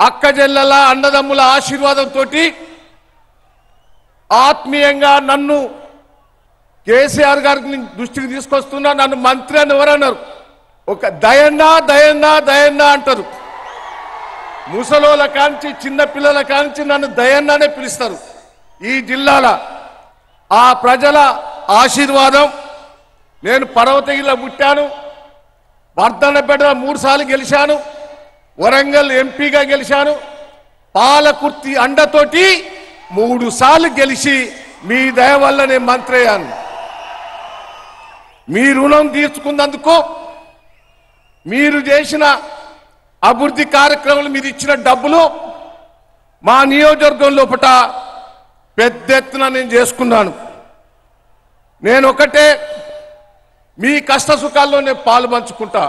అక్కజెల్లల అన్నదమ్ముల ఆశీర్వాదంతో ఆత్మీయంగా నన్ను కేసీఆర్ గారిని దృష్టికి తీసుకొస్తున్నా నన్ను మంత్రి అని ఎవరన్నారు? ఒక దయన్నా దయన్నా దయన్నా అంటారు. ముసలోల కాంచి చిన్నపిల్లల కాంచి నన్ను దయన్నానే పిలుస్తారు. ఈ జిల్లాల ఆ ప్రజల ఆశీర్వాదం నేను పర్వతగిరిలో పుట్టాను. వర్ధనపేట మూడుసార్లు గెలిచాను. వరంగల్ ఎంపీగా గెలిచాను. పాలకుర్తి అండతోటి మూడు సార్లు గెలిచి మీ దయ వల్ల నేను మంత్రి అయ్యాను. మీ రుణం తీర్చుకున్నందుకు మీరు చేసిన అభివృద్ధి కార్యక్రమాలు మీరు ఇచ్చిన డబ్బులు మా నియోజకవర్గం లోపట పెద్ద ఎత్తున నేను చేసుకున్నాను. నేను ఒకటే మీ కష్ట సుఖాల్లో నేను పాలు పంచుకుంటా.